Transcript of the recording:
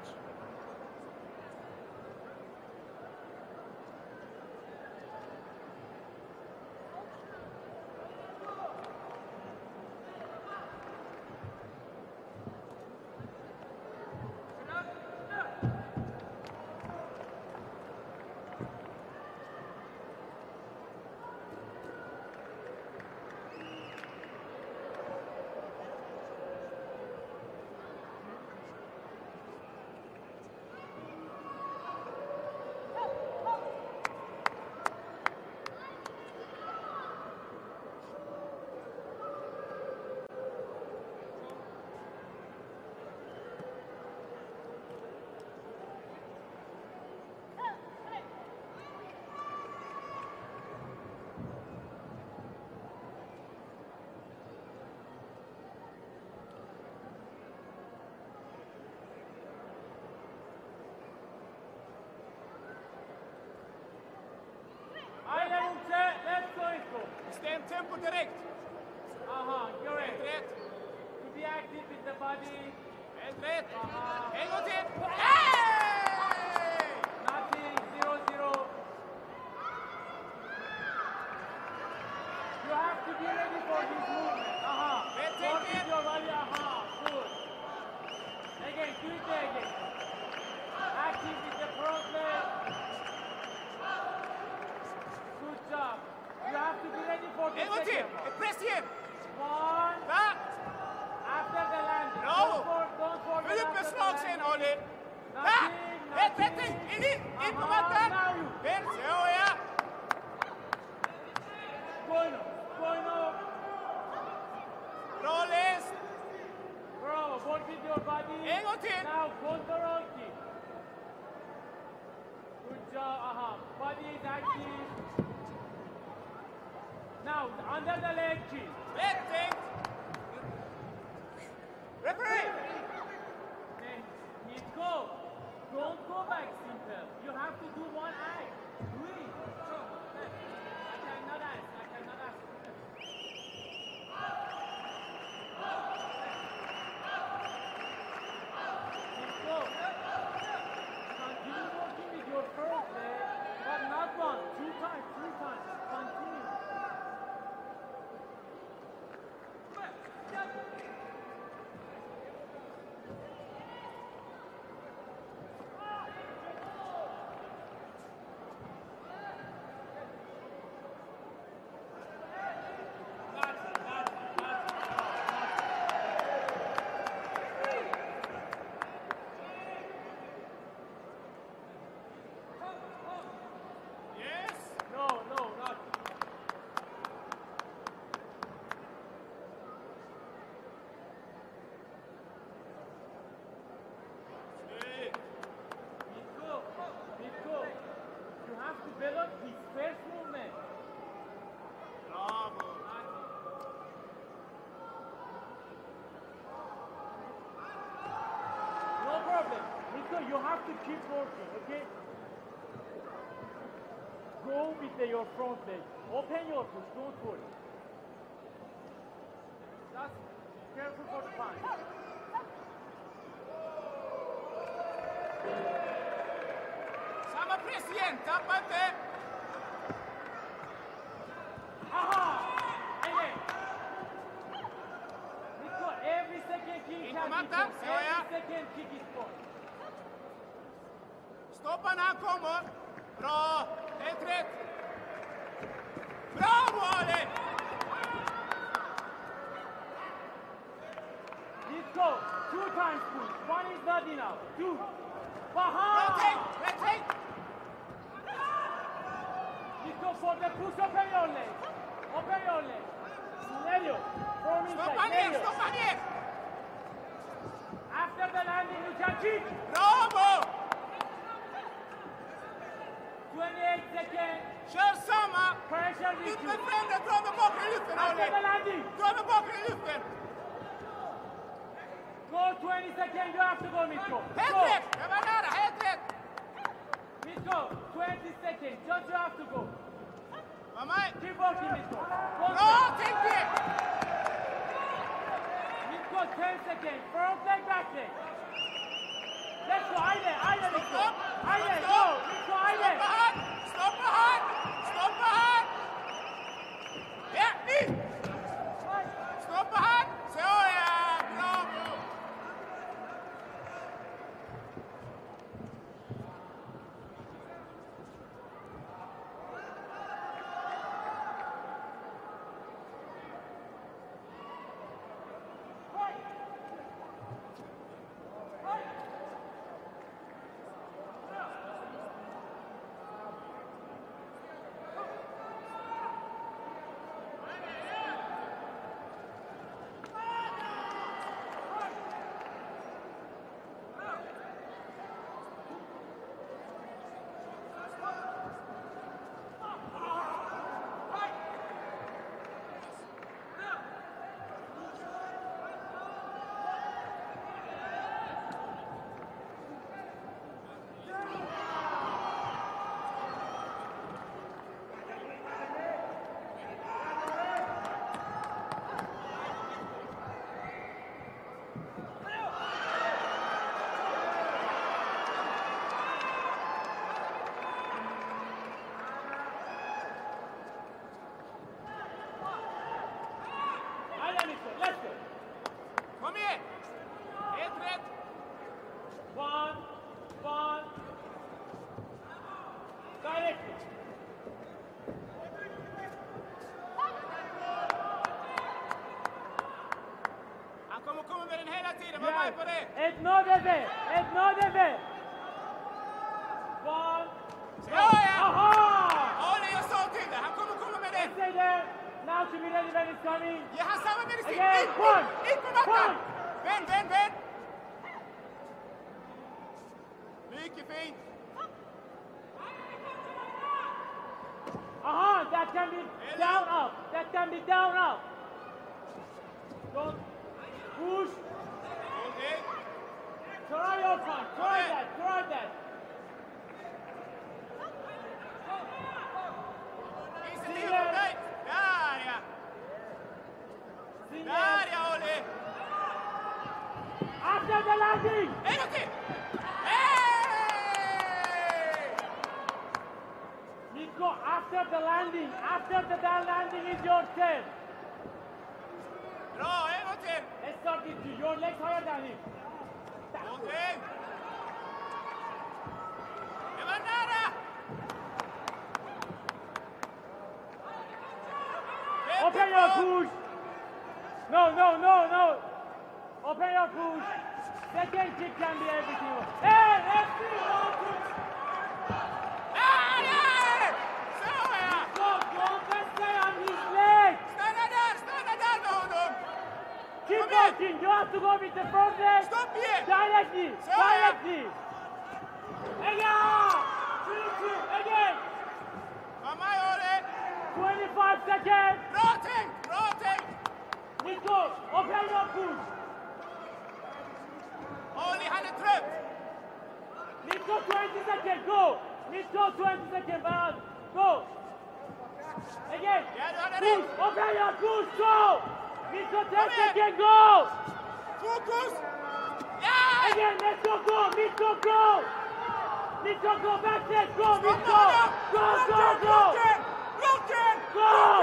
Bestäm tempo direkt. Aha, you're it. To be active with the body, Helt rätt. Aha. En gång till. Hey! nothing, zero, zero. You have to be ready for this movement. Aha. Red Work tape with in. your body, aha, good. Again, do it again. Active with the front leg. Good job. You have to be ready for the En gång till. second one. Ett press igen. One. Va? After the landing. Bravo. Don't, for, don't forget Fyll upp med after the slag sen landing. Ali. Va? Nothing, Rätt, rätt, nothing. rätt. In, in, in på Aha, mattan. now you. Vänd, så ja. Going up, going up. Bra läst. Bravo, work with your body. Till. Now control kick. Good job, aha. Body is active. Now, under the leg kick. Tänkt. Referee. Go. Don't Nico, you have to keep working, okay? Go with the, your front leg. Open your push, don't worry. Just careful for the punch. Igen. Tappa inte. Aha! Every second kick In can be mattan, point. så ja. Every second kick is point. Stoppa när han kommer. Bra. Helt rätt. Bravo Ali. Nico, two times push. One is not enough. Two. Baha! tänkt. Rätt tänkt. go for the push, open your leg. Open your leg. Scenario. From inside. Scenario. Stoppa ner. After the landing, you can kick. Bravo. 28 seconds. Kör samma. Pressure Ut with you. med förändra. Dra med bakre luften After the. Dra med bakre. Go 20 seconds. You have to go, Go. rätt. Jag var nära. Helt rätt. 20 seconds. Just you have to go. Med. Keep working, Nico. Go Bra straight. tänkt det. 10 seconds. Front leg, back leg. Let's go. Aynen, Stopp! go! Nico, aynen! Stoppa han! Open heart! Hela tiden, var med på det! Ett nådeve! One. Ja! Aha! Ali, jag sa till dig, han kommer komma med den! Stay there. Now to be ready when it's coming. Ge han samma medicin! Again, In, one, in, på mattan! one. Vänd, vänd, vänd! Mycket fint! Aha, that can be down up. That can be down up. Don't push. Try your time. Try that. Try that. Finns det tid på dig? Där ja! Single. Där ja, Ali! After the landing. Gång till! Hey! Nico, after the landing. After the down landing is your turn. En gång till! Let's start with you. Your legs higher than him. Okej. Det var nära! Vänd Open your på. Push. No, no, no, no. Open your push. Second kick can be everything. Hey, let's see. One, two. Där ja! Så ja! Go, don't just stay on his leg. Stanna där, stanna där med honom! Keep Come here. working. You have to go with the front leg. Stopp igen! Directly. So, yeah. Directly. Again. Three, two. Again. Kom här, Ali! 25 seconds. Bra tänkt, bra tänkt! Nico, open your push. Ali, han är trött! Nico, 20 seconds. Go. Nico, 20 seconds. Baran. Go. Again. Hade Push. rätt! Open your push. Go. Nico, 10 Kom igen. seconds. Go. Fokus! Ja! Again, let's go, go, Nico, go! Nico, go, back there, go, Stoppa Nico! honom! Go, go, Blocka, go! Blocken! Blocken! Go!